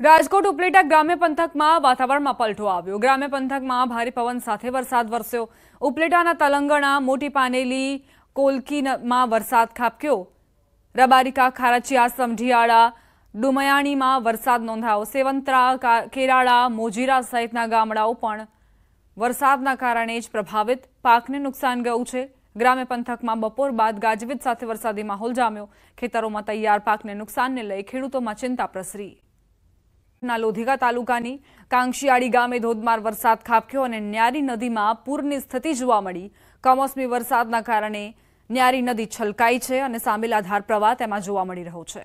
રાજકોટ ઉપલેટા ગ્રામ્ય પંથકમાં વાતાવરણમાં પલટો આવ્યો. ગ્રામ્ય પંથકમાં ભારે પવન સાથે વરસાદ વરસ્યો. ઉપલેટાના તલંગણા, મોટી પાનેલી, કોલકીમાં વરસાદ ખાબક્યો. રબારિકા, ખારાચિયા, સમઢિયાળા, ડુમયાણીમાં વરસાદ નોંધાયો. સેવંતરા કેરાળા, મોજીરા સહિતના ગામડાઓ પણ વરસાદના કારણે જ પ્રભાવિત. પાકને નુકસાન ગયું છે. ગ્રામ્ય પંથકમાં બપોર બાદ ગાજવીજ સાથે વરસાદી માહોલ જામ્યો. ખેતરોમાં તૈયાર પાકને નુકસાનને લઈ ખેડૂતોમાં ચિંતા પ્રસરી. ના લોધિકા તાલુકાની કાંક્ષિયાળી ગામે ધોધમાર વરસાદ ખાબક્યો અને ન્યારી નદીમાં પૂરની સ્થિતિ જોવા મળી. કમોસમી વરસાદના કારણે ન્યારી નદી છલકાઈ છે અને સામેલા ધાર પ્રવાહ તેમાં જોવા મળી રહ્યો છે.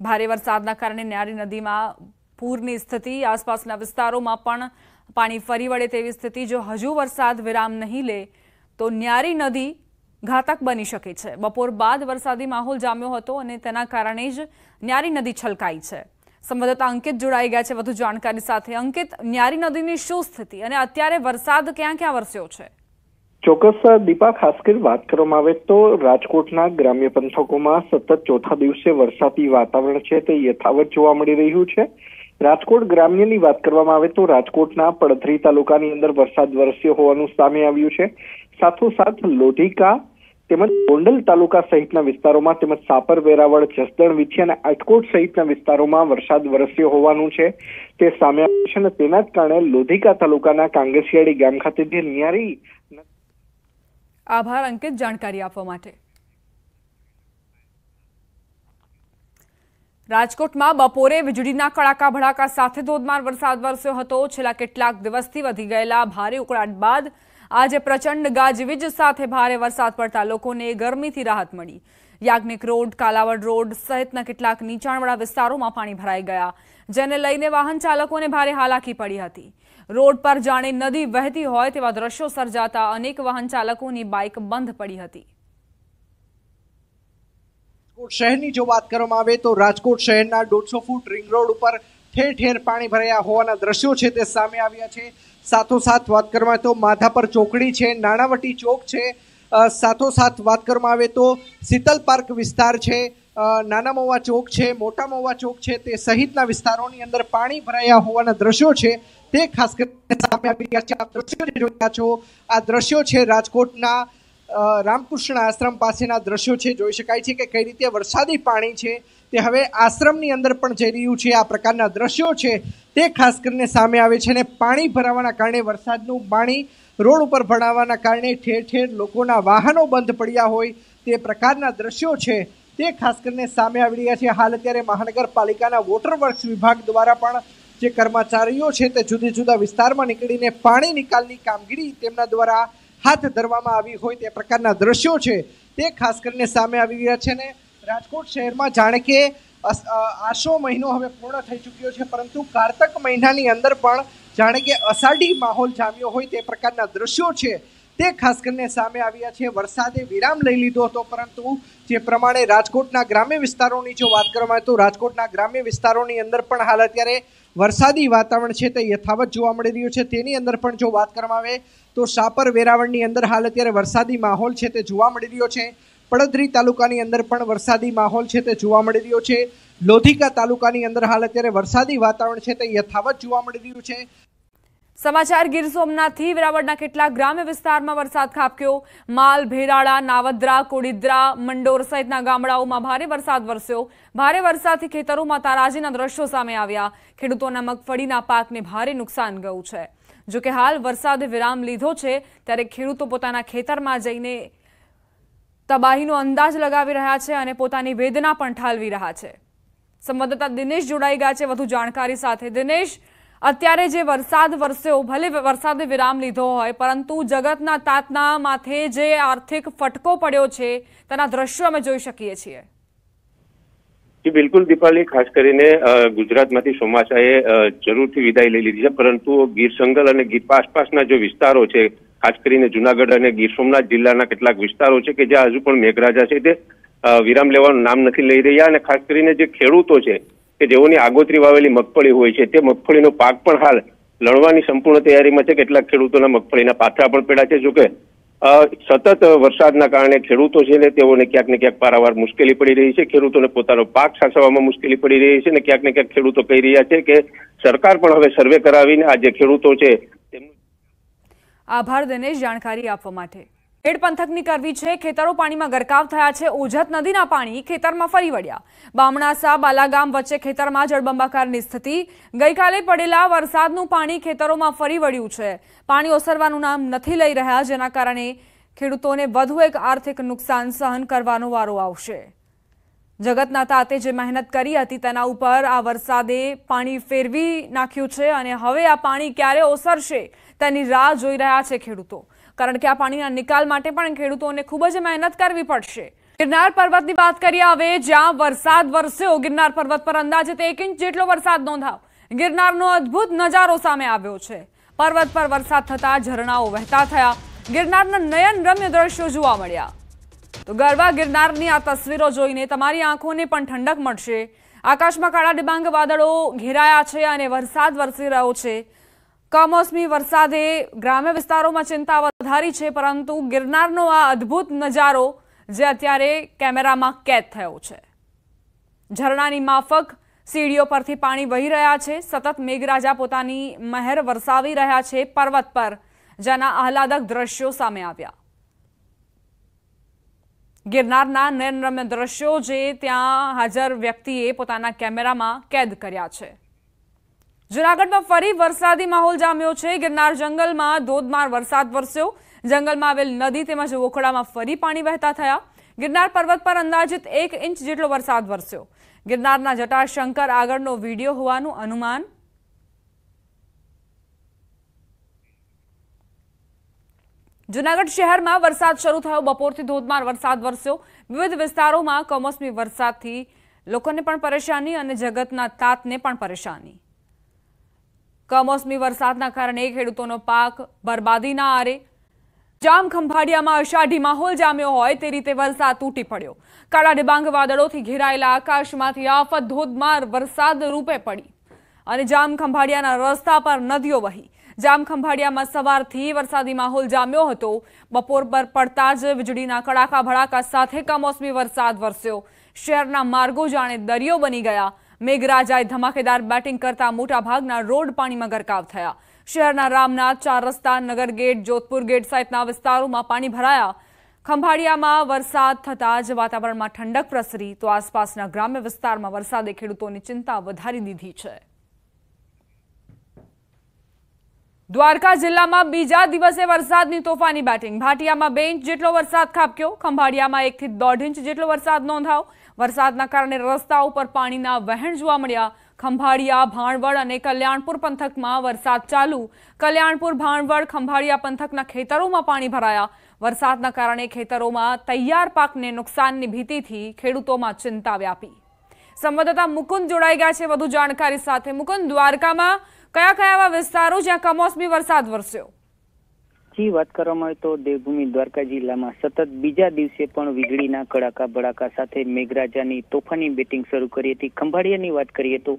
ભારે વરસાદના કારણે ન્યારી નદીમાં પૂરની સ્થિતિ, આસપાસના વિસ્તારોમાં પણ પાણી ફરી વળે તેવી સ્થિતિ. જો હજુ વરસાદ વિરામ નહીં લે, તો ન્યારી નદી ઘાતક બની શકે છે. બપોર બાદ વરસાદી માહોલ જામ્યો હતો અને તેના કારણે જ ન્યારી નદી છલકાઈ છે. સંવાદદાતા અંકિત જોડાઈ ગયા છે વધુ જાણકારી સાથે. અંકિત, ન્યારી નદીની શું સ્થિતિ અને અત્યારે વરસાદ ક્યાં ક્યાં વરસ્યો છે? ચોક્કસ, દીપા, ખાસ કરી વાત કરવામાં આવે તો રાજકોટના ગ્રામ્ય પંથકોમાં સતત ચોથા દિવસે વરસાદી વાતાવરણ છે તે યથાવત જોવા મળી રહ્યું છે. રાજકોટ ગ્રામ્યની વાત કરવામાં આવે તો રાજકોટના પડધરી તાલુકાની અંદર વરસાદ વરસ્યો હોવાનું સામે આવ્યું છે. સાથોસાથ લોઢિકા તેમજ ગોંડલ તાલુકા સહિતના વિસ્તારોમાં તેમજ સાપર, વેરાવળ, જસદણ, વિછી અને આટકોટ સહિતના વિસ્તારોમાં વરસાદ વરસ્યો હોવાનું છે. તે સામે આવ્યું છે અને તેના જ કારણે લોધિકા તાલુકાના કાંગસિયાળી ગામ ખાતે જે ન્યારી આભાર અંકિત જાણકારી આપવા માટે. રાજકોટમાં બપોરે વીજળીના કડાકા ભડાકા સાથે ધોધમાર વરસાદ વરસ્યો હતો. છેલ્લા કેટલાક દિવસથી વધી ગયેલા ભારે ઉકળાટ બાદ આજે પ્રચંડ ગાજવીજ સાથે ભારે વરસાદ પડતા લોકોને ગરમીથી રાહત મળી. યાજ્ઞિક રોડ, કાલાવડ રોડ સહિતના કેટલાક નીચાણવાળા વિસ્તારોમાં પાણી ભરાઈ ગયા, જેને લઈને વાહન ચાલકોને ભારે હાલાકી પડી હતી. રોડ પર જાણે નદી વહેતી હોય તેવા દ્રશ્યો સર્જાતા અનેક વાહન ચાલકોની બાઇક બંધ પડી હતી. શહેરની જો વાત કરવામાં આવે તો રાજકોટ શહેરના દોઢસો ફૂટ રિંગ રોડ ઉપર ઠેર ઠેર પાણી ભરાયા હોવાના દ્રશ્યો છે તે સામે આવ્યા છે. સાથોસાથ વાત કરવામાં તો માધાપર ચોકડી છે, નાણાવટી ચોક છે. સાથોસાથ વાત કરવામાં આવે તો શીતલ પાર્ક વિસ્તાર છે. નાના મવા ચોક છે, મોટા મવા ચોક છે. તે સહિતના વિસ્તારોની અંદર પાણી ભરાયા હોવાના દ્રશ્યો છે. તે ખાસ કરીને સામે આવી રહ્યા છે. આ દ્રશ્યો રહ્યા છો. આ દ્રશ્યો છે રાજકોટના રામકૃષ્ણ આશ્રમ પાસેના દ્રશ્યો છે. જોઈ શકાય છે કે કઈ રીતે વરસાદી પાણી છે. તે હવે આશ્રમની અંદર પણ જઈ રહ્યું છે. આ પ્રકારના દ્રશ્યો છે તે ખાસ કરીને સામે આવે છે અને પાણી ભરાવાના કારણે વરસાદનું પાણી રોડ ઉપર ભરાવાના કારણે ઠેર ઠેર લોકોના વાહનો બંધ પડ્યા હોય તે પ્રકારના દ્રશ્યો છે તે ખાસ કરીને સામે આવી રહ્યા છે. હાલ અત્યારે મહાનગરપાલિકાના વોટર વર્ક્સ વિભાગ દ્વારા પણ જે કર્મચારીઓ છે તે જુદા જુદા વિસ્તારમાં નીકળીને પાણી નિકાલની કામગીરી તેમના દ્વારા હાથ ધરવામાં આવી હોય તે પ્રકારના દ્રશ્યો છે તે ખાસ કરીને સામે આવી રહ્યા છે ને રાજકોટ શહેરમાં જાણે કે આસો મહિનો હવે પૂર્ણ થઈ ચૂક્યો છે, પરંતુ કારતક મહિનાની અંદર પણ જાણે કે અષાઢી માહોલ જામ્યો હોય તે પ્રકારના દ્રશ્યો છે. તે ખાસ કરીને સામે આવ્યા છે. વરસાદે વિરામ લઈ લીધો હતો, પરંતુ જે પ્રમાણે રાજકોટના ગ્રામ્ય વિસ્તારોની જો વાત કરવામાં આવે તો રાજકોટના ગ્રામ્ય વિસ્તારોની અંદર પણ હાલ અત્યારે વરસાદી વાતાવરણ છે તે યથાવત જોવા મળી રહ્યું છે. તેની અંદર પણ જો વાત કરવામાં આવે તો સાપર વેરાવળની અંદર હાલ અત્યારે વરસાદી માહોલ છે તે જોવા મળી રહ્યો છે. પડદરી તાલુકાની અંદર પણ વરસાદી માહોલ છે તે જોવા મળી રહ્યો છે. લોધિકા તાલુકાની અંદર હાલ અત્યારે વરસાદી વાતાવરણ છે તે યથાવત જોવા મળી રહ્યું છે. સમાચાર, ગીર સોમનાથથી વેરાવળના કેટલાક ગ્રામ્ય વિસ્તારમાં વરસાદ ખાબક્યો. માલ, ભેરાળા, નાવદ્રા, કોડિદ્રા, મંડોર સહિતના ગામડાઓમાં ભારે વરસાદ વરસ્યો. ભારે વરસાદથી ખેતરોમાં તારાજીના દ્રશ્યો સામે આવ્યા. ખેડૂતોના મગફળીના પાકને ભારે નુકસાન ગયું છે. જોકે હાલ વરસાદે વિરામ લીધો છે, ત્યારે ખેડૂતો પોતાના ખેતરમાં જઈને તબાહીનો અંદાજ લગાવી રહ્યા છે અને પોતાની વેદના પણ ઠાલવી રહ્યા છે. સંવાદદાતા દિનેશ જોડાઈ ગયા છે વધુ જાણકારી સાથે. દિનેશ, અત્યારે જે વરસાદ વરસ્યો, ભલે વરસાદે વિરામ લીધો હોય, પરંતુ જગતના તાતના માથે જે આર્થિક ફટકો પડ્યો છે, તેના દ્રશ્યો અમે જોઈ શકીએ છીએ. બિલકુલ દીપાલી. ખાસ કરીને ગુજરાતમાંથી ચોમાસાએ જરૂરથી વિદાય લઈ લીધી છે, પરંતુ ગીર સંગલ અને ગીર આસપાસના જે વિસ્તારો છે ખાસ કરીને જુનાગઢ અને ગીર સોમનાથ જિલ્લાના કેટલાક વિસ્તારો છે કે જ્યાં હજુ પણ મેઘરાજા છે તે વિરામ લેવાનું નામ નથી લઈ રહ્યા અને ખાસ કરીને જે ખેડૂતો છે કે જેઓની આગોતરી વાવેલી મગફળી હોય છે, તે મગફળીનો પાક પણ હાલ લણવાની સંપૂર્ણ તૈયારીમાં છે. કેટલાક ખેડૂતોના મગફળીના પાથરા પણ પડ્યા છે. જોકે સતત વરસાદના કારણે ખેડૂતો છે ને તેઓને ક્યાંક ને ક્યાંક પારાવાર મુશ્કેલી પડી રહી છે. ખેડૂતોને પોતાનો પાક સાચવવામાં મુશ્કેલી પડી રહી છે ને ક્યાંક ને ક્યાંક ખેડૂતો કહી રહ્યા છે કે સરકાર પણ હવે સર્વે કરાવીને આ જે ખેડૂતો છે આભાર દિનેશ જાણકારી આપવા માટે. ખેડ પંથકની કરવી છે, ખેતરો પાણીમાં ગરકાવ થયા છે ઓજત નદીના પાણી ખેતરમાં ફરી વળ્યા. બામણાસા, બાલાગામ વચ્ચે ખેતરમાં જળબંબાકારની સ્થિતિ. ગઈકાલે પડેલા વરસાદનું પાણી ખેતરોમાં ફરી વળ્યું છે. પાણી ઓસરવાનું નામ નથી લઈ રહ્યા, જેના કારણે ખેડૂતોને વધુ એક આર્થિક નુકસાન સહન કરવાનો વારો આવશે. જગતના તાતે જે મહેનત કરી હતી, તેના ઉપર આ વરસાદે પાણી ફેરવી નાખ્યું છે અને હવે આ પાણી ક્યારે ઓસરશે? તેની રાહ જોઈ રહ્યા છે ખેડૂતો. કારણ કે આ પાણીના નિકાલ માટે પણ ખેડૂતોને ખૂબ જ મહેનત કરવી પડશે. ગિરનાર પર્વતની વાત કરીએ હવે, જ્યાં વરસાદ વરસ્યો, ગિરનાર પર્વત પર અંદાજે એક ઇંચ જેટલો વરસાદ નોંધાવ ગિરનારનો અદ્ભુત નજારો સામે આવ્યો છે. પર્વત પર વરસાદ થતા ઝરણાઓ વહેતા થયા. ગિરનારના નયન રમ્ય દ્રશ્યો જોવા મળ્યા. તો ગરબા ગિરનારની આ તસવીરો જોઈને તમારી આંખોને પણ ઠંડક મળશે. આકાશમાં કાળા ડિબાંગ વાદળો ઘેરાયા છે અને વરસાદ વરસી રહ્યો છે. કમોસમી વરસાદે ગ્રામ્ય વિસ્તારોમાં ચિંતા વધારી છે, પરંતુ ગિરનારનો આ અદ્ભુત નજારો જે અત્યારે કેમેરામાં કેદ થયો છે. ઝરણાની માફક સીડીઓ પરથી પાણી વહી રહ્યા છે. સતત મેઘરાજા પોતાની મહેર વરસાવી રહ્યા છે પર્વત પર, જેના આહલાદક દ્રશ્યો સામે આવ્યા. ગિરનારના નયનરમ્ય દ્રશ્યો જે ત્યાં હાજર વ્યક્તિએ પોતાના કેમેરામાં કેદ કર્યા છે. જૂનાગઢમાં ફરી વરસાદી માહોલ જામ્યો છે. ગિરનાર જંગલમાં ધોધમાર વરસાદ વરસ્યો. જંગલમાં આવેલ નદી તેમજ વોખડામાં ફરી પાણી વહેતા થયા. ગિરનાર પર્વત પર અંદાજિત એક ઇંચ જેટલો વરસાદ વરસ્યો. ગિરનારના જટાશંકર આગળનો વીડિયો હોવાનું અનુમાન જૂનાગઢ શહેરમાં વરસાદ શરૂ થયો. બપોરથી ધોધમાર વરસાદ વરસ્યો. વિવિધ વિસ્તારોમાં કમોસમી વરસાદથી લોકોને પણ પરેશાની અને જગતના તાતને પણ પરેશાની. કમોસમી વરસાદના કારણે ખેડૂતોનો પાક બરબાદીના આરે. જામ ખંભાળિયામાં અષાઢી માહોલ જામ્યો હોય તે રીતે વરસાદ તૂટી પડ્યો. કાળા ડિબાંગ વાદળોથી ઘેરાયેલા આકાશમાંથી આફત ધોધમાર વરસાદ રૂપે પડી. અને જામ ખંભાળિયાના રસ્તા પર નદીઓ વહી. જામ ખંભાળિયામાં સવારથી વરસાદી માહોલ જામ્યો હતો. બપોર પર પડતા જ વીજળીના કડાકા ભડાકા સાથે કમોસમી વરસાદ વરસ્યો. શહેરના માર્ગો જાણે દરિયો બની ગયા. મેઘરાજાએ ધમાકેદાર બેટિંગ કરતા મોટાભાગના રોડ પાણીમાં ગરકાવ થયા. શહેરના રામનાથ, ચાર રસ્તા, નગર ગેટ, જોધપુર ગેટ સહિતના વિસ્તારોમાં પાણી ભરાયા. ખંભાળિયામાં વરસાદ થતાં જ વાતાવરણમાં ઠંડક પ્રસરી, તો આસપાસના ગ્રામ્ય વિસ્તારમાં વરસાદે ખેડૂતોની ચિંતા વધારી દીધી છે. દ્વારકા જિલ્લામાં બીજા દિવસે વરસાદની તોફાની બેટિંગ. ભાટિયામાં બે ઇંચ જેટલો વરસાદ ખાબક્યો. ખંભાળિયામાં એકથી દોઢ ઇંચ જેટલો વરસાદ નોંધાવ વરસાદના કારણે રસ્તા ઉપર પાણીના વહેણ જોવા મળ્યા. ખંભાળિયા, ભાણવડ અને કલ્યાણપુર પંથકમાં વરસાદ ચાલુ. કલ્યાણપુર, ભાણવડ, ખંભાળિયા પંથકના ખેતરોમાં પાણી ભરાયા. વરસાદના કારણે ખેતરોમાં તૈયાર પાકને નુકસાનની ભીતિથી ખેડૂતોમાં ચિંતા વ્યાપી. સંવાદદાતા મુકુંદ જોડાઈ ગયા છે. વધુ જાણકારી સાથે મુકુંદ દ્વારકામાં કયા કયા એવા વિસ્તારો જ્યાં કમોસમી વરસાદ વરસ્યો? જી, વાત કરવામાં આવે તો દેવભૂમિ દ્વારકા જિલ્લામાં સતત બીજા દિવસે પણ વીજળીના કડાકા ભડાકા સાથે મેઘરાજાની તોફાની બેટિંગ શરૂ કરી હતી. ખંભાળિયાની વાત કરીએ તો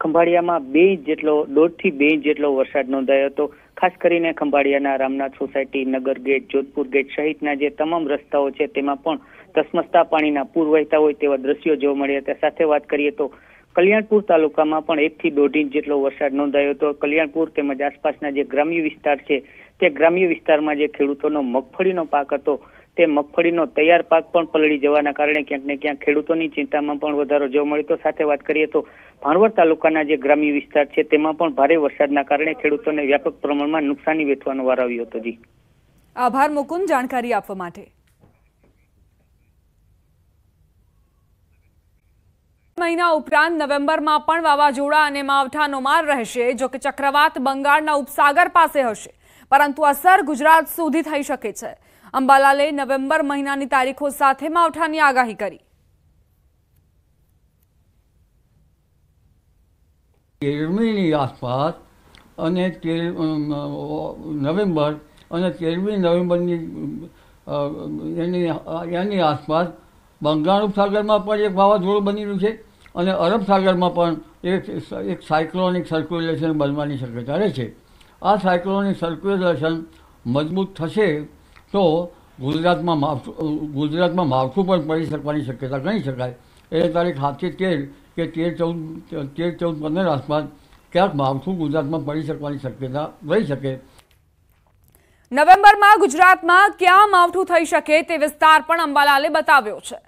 ખંભાળિયામાં બે ઇંચ જેટલો દોઢથી બે ઇંચ જેટલો વરસાદ નોંધાયો હતો. ખાસ કરીને ખંભાળિયાના Ramnath society, Nagar gate, Jodhpur gate સહિતના જે તમામ રસ્તાઓ છે, તેમાં પણ ધસમસતા પાણીના પૂર વહેતા હોય તેવા દ્રશ્યો જોવા મળ્યા હતા. સાથે વાત કરીએ તો કલ્યાણપુર તાલુકામાં પણ એક થી દોઢ ઇંચ જેટલો વરસાદ નોંધાયો હતો. કલ્યાણપુર તેમજ આસપાસના જે ગ્રામ્ય વિસ્તાર છે તે ગ્રામ્ય વિસ્તારમાં જે ખેડૂતોનો મગફળીનો પાક હતો, તે મગફળીનો તૈયાર પાક પણ પલળી જવાના કારણે ક્યાંક ને ક્યાંક ખેડૂતોની ચિંતામાં પણ વધારો જોવા મળ્યો. તો સાથે વાત કરીએ તો ભાણવડ તાલુકાના જે ગ્રામ્ય વિસ્તાર છે, તેમાં પણ ભારે વરસાદના કારણે ખેડૂતોને વ્યાપક પ્રમાણમાં નુકસાની વેઠવાનો વાર આવ્યો હતો જી. આભાર મુકુંદ, જાણકારી આપવા માટે. મહિના ઉપરાંત નવેમ્બરમાં પણ વાવાઝોડા અને માવઠાનો માર રહેશે, જો કે ચક્રવાત બંગાળના ઉપસાગર પાસે હશે. પરંતુ અસર ગુજરાત સુધી થઈ શકે છે. અંબાલાલે નવેમ્બર મહિનાની તારીખો સાથે માવઠાની આગાહી કરી. તેરમીની આસપાસ અને તેર નવેમ્બર અને તેરમી નવેમ્બરની એની એની આસપાસ બંગાળ ઉપસાગરમાં પણ એક વાવાઝોડું બની રહ્યું છે અને અરબ સાગરમાં પણ એક એક સાયક્લોનિક સર્ક્યુલેશન બનવાની શક્યતા રહે છે. આ સાયક્લોનિક સર્ક્યુલેશન મજબૂત થશે તો ગુજરાતમાં માવઠું ગુજરાતમાં માવઠું પણ પડી શકવાની શક્યતા ગણી શકાય. એ તારીખ સાતથી તેર કે તેર ચૌદ તેર ચૌદ પંદર આસપાસ ક્યાંક માવઠું ગુજરાતમાં પડી શકવાની શક્યતા રહી શકે. નવેમ્બરમાં ગુજરાતમાં ક્યાં માવઠું થઈ શકે તે વિસ્તાર પણ અંબાલાલે બતાવ્યો છે.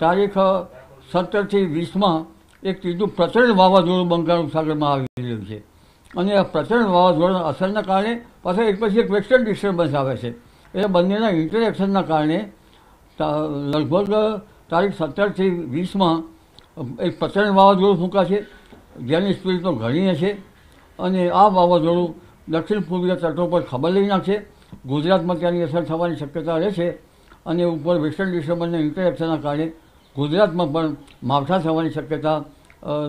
તારીખ સત્તરથી વીસમાં એક ત્રીજું પ્રચંડ વાવાઝોડું બંગાળ ઉપસાગરમાં આવી રહ્યું છે. અને આ પ્રચંડ વાવાઝોડાના અસરના કારણે પાછા એક પછી એક વેસ્ટર્ન ડિસ્ટર્બન્સ આવે છે. એટલે બંનેના ઇન્ટરેક્શનના કારણે લગભગ તારીખ સત્તરથી વીસમાં એક પ્રચંડ વાવાઝોડું ફૂંકાશે, જેની સ્પીડ તો ઘણી હશે. અને આ વાવાઝોડું દક્ષિણ પૂર્વીય તટો પર ખબર લઈ નાખશે. ગુજરાતમાં ત્યાંની અસર થવાની શક્યતા રહેશે. અને ઉપર વેસ્ટર્ન ડિસ્ટર્બન્સના ઇન્ટરેક્શનના કારણે ગુજરાતમાં પણ માવઠા થવાની શક્યતા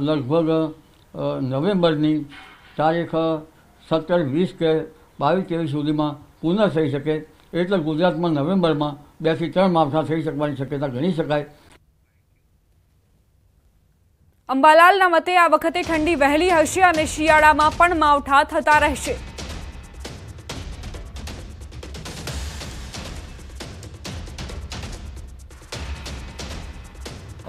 લગભગ નવેમ્બરની તારીખ સત્તર, વીસ કે બાવીસ ત્રેવીસ સુધીમાં પૂર્ણ થઈ શકે. એટલે ગુજરાતમાં નવેમ્બરમાં બેથી ત્રણ માવઠા થઈ શકવાની શક્યતા ગણી શકાય. અંબાલાલના મતે આ વખતે ઠંડી વહેલી હશે અને શિયાળામાં પણ માવઠા થતા રહેશે.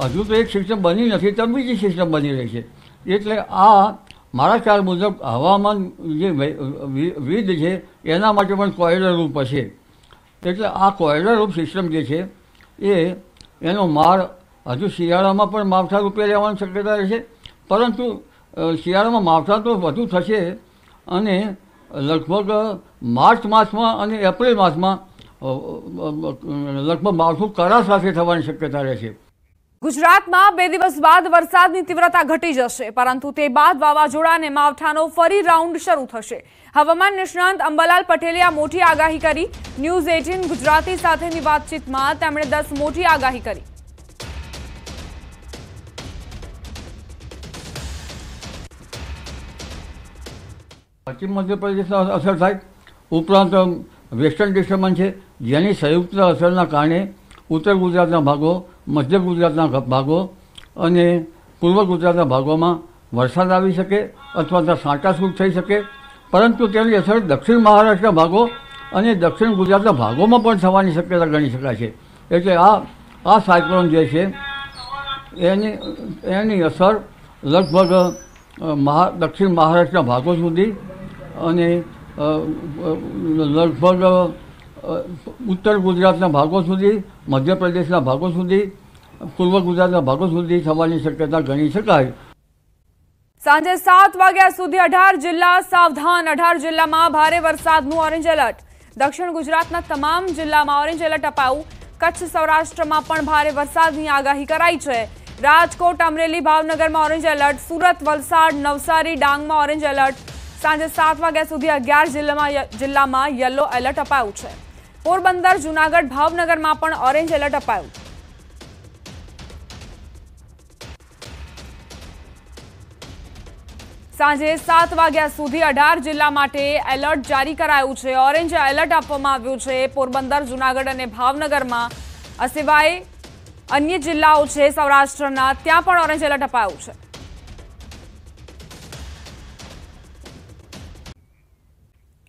હજુ તો એક સિસ્ટમ બની નથી, તો બીજી સિસ્ટમ બની રહી છે. એટલે આ મારા ખ્યાલ મુજબ હવામાન જે વે- વિ- વિધ છે, એના માટે પણ કોયડરરૂપ હશે. એટલે આ કોયડરરૂપ સિસ્ટમ જે છે, એ, એનો માર હજુ શિયાળામાં પણ માવઠા રૂપે રહેવાની શક્યતા રહેશે. પરંતુ શિયાળામાં માવઠા તો વધુ થશે અને લગભગ માર્ચ માસમાં અને એપ્રિલ માસમાં લગભગ માવઠું કરા સાથે થવાની શક્યતા રહેશે. ગુજરાતમાં બે દિવસ બાદ વરસાદની તીવ્રતા ઘટી જશે, પરંતુ તે બાદ વાવાઝોડા અને માવઠાનો ફરી રાઉન્ડ શરૂ થશે. હવામાન નિષ્ણાંત અંબાલાલ પટેલે આ મોટી આગાહી કરી. ન્યૂઝ એટીન ગુજરાતી સાથેની વાતચીતમાં તેમણે દસ મોટી આગાહી કરી. પશ્ચિમ મધ્યપ્રદેશમાં અસર થાય, ઉપરાંત વેસ્ટર્ન ડિસ્ટર્બન્સ છે. જેની સંયુક્ત અસરના કારણે ઉત્તર ગુજરાતના ભાગો મધ્ય ગુજરાતના ભાગો અને પૂર્વ ગુજરાતના ભાગોમાં વરસાદ આવી શકે અથવા તો સાંટાછૂટ થઈ શકે. પરંતુ તેની અસર દક્ષિણ મહારાષ્ટ્રના ભાગો અને દક્ષિણ ગુજરાતના ભાગોમાં પણ થવાની શક્યતા ગણી શકાય છે. એટલે આ આ સાયક્લોન જે છે, એની એની અસર લગભગ મહા, દક્ષિણ મહારાષ્ટ્રના ભાગો સુધી અને લગભગ ઉત્તર ગુજરાતના ભાગો સુધી, મધ્યપ્રદેશના ભાગો સુધી, પૂર્વ ગુજરાતના ભાગો સુધી થવાની શક્યતા ગણી શકાય. સાંજે સાત વાગ્યા સુધી અઢાર જિલ્લા, સાવધાન, અઢાર જિલ્લામાં ભારે વરસાદનું ઓરેન્જ એલર્ટ. દક્ષિણ ગુજરાતના તમામ જિલ્લામાં ઓરેન્જ એલર્ટ અપાયું. કચ્છ સૌરાષ્ટ્રમાં પણ ભારે વરસાદની આગાહી કરાઈ છે. રાજકોટ, અમરેલી, ભાવનગરમાં ઓરેન્જ એલર્ટ. સુરત, વલસાડ, નવસારી, ડાંગમાં ઓરેન્જ એલર્ટ. સાંજે સાત વાગ્યા સુધી અગિયાર જિલ્લામાં જિલ્લામાં યલો એલર્ટ અપાયું છે. પોરબંદર, જુનાગઢ, ભાવનગરમાં પણ ઓરેન્જ એલર્ટ અપાયું. સાંજે સાત વાગ્યા સુધી અઢાર જિલ્લા માટે એલર્ટ જારી કરાયું છે. ઓરેન્જ એલર્ટ આપવામાં આવ્યું છે. પોરબંદર, જુનાગઢ અને ભાવનગરમાં. આ સિવાય અન્ય જિલ્લાઓ છે સૌરાષ્ટ્રના, ત્યાં પણ ઓરેન્જ એલર્ટ અપાયું છે.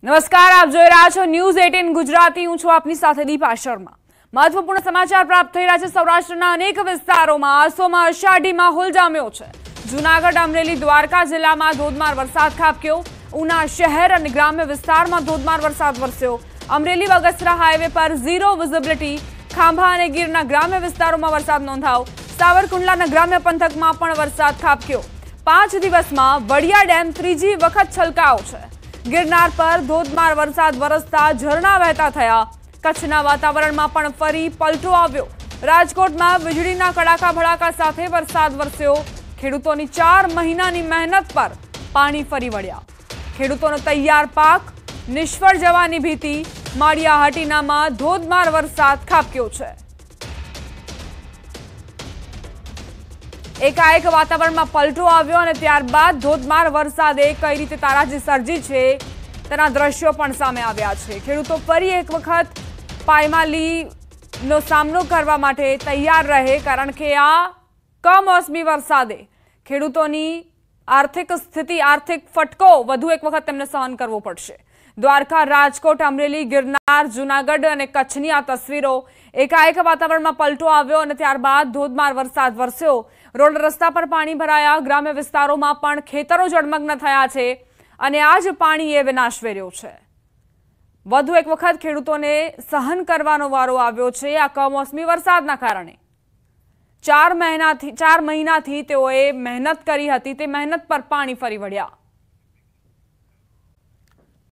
નમસ્કાર, આપ જોઈ રહ્યા છો ન્યૂઝ એટીન ગુજરાતી. હું છું આપની સાથે દીપા શર્મા. મહત્વપૂર્ણ સમાચાર પ્રાપ્ત થઈ રહ્યા છે સૌરાષ્ટ્રના અનેક વિસ્તારોમાં. આસોમાં અષાઢી માહોલ જામ્યો છે. જુનાગઢ, અમરેલી, દ્વારકા જિલ્લામાં ધોધમાર વરસાદ ખાબક્યો. ઉના શહેર અને ગ્રામ્ય વિસ્તારમાં ધોધમાર વરસાદ વરસ્યો. અમરેલી બગસરા હાઈવે પર ઝીરો વિઝિબિલિટી. ખાંભા અને ગીરના ગ્રામ્ય વિસ્તારોમાં વરસાદ નોંધાયો. સાવરકુંડલાના ગ્રામ્ય પંથકમાં પણ વરસાદ ખાબક્યો. પાંચ દિવસમાં વડિયા ડેમ ત્રીજી વખત છલકાયો છે. ગિરનાર પર ધોધમાર વરસાદ વરસતા ઝરણા વહેતા થયા. કચ્છના વાતાવરણમાં પણ ફરી પલટો આવ્યો. રાજકોટમાં વીજળીના કડાકા ભડાકા સાથે વરસાદ વરસ્યો. ખેડૂતોની ચાર મહિનાની મહેનત પર પાણી ફરી વળ્યા. ખેડૂતોનો તૈયાર પાક, નિષ્ફળ જવાની ભીતિ માળિયા હાટીનામાં ધોધમાર વરસાદ ખાબક્યો છે. એકાએક વાતાવરણમાં પલટો આવ્યો અને ત્યારબાદ ધોધમાર વરસાદે કઈ રીતે તારાજી સર્જી છે તેના દ્રશ્યો પણ સામે આવ્યા છે. ખેડૂતો ફરી એક વખત પાયમાલીનો સામનો કરવા માટે તૈયાર રહે કારણ કે આ કમોસમી વરસાદે ખેડૂતોની આર્થિક સ્થિતિ, આર્થિક ફટકો વધુ એક વખત તેમને સહન કરવો પડશે. દ્વારકા, રાજકોટ, અમરેલી, ગિરનાર, જુનાગઢ અને કચ્છની આ તસવીરો એકાએક વાતાવરણમાં પલટો આવ્યો અને ત્યારબાદ ધોધમાર વરસાદ વરસ્યો. રોડ રસ્તા પર પાણી ભરાયા. ગ્રામ્ય વિસ્તારોમાં પણ ખેતરો જળમગ્ન થયા છે અને આ જ પાણીએ વિનાશ વેર્યો છે. વધુ એક વખત ખેડૂતોને સહન કરવાનો વારો આવ્યો છે આ કમોસમી વરસાદના કારણે. ચાર મહિનાથી ચાર મહિનાથી તેઓએ મહેનત કરી હતી. તે મહેનત પર પાણી ફરી વળ્યા.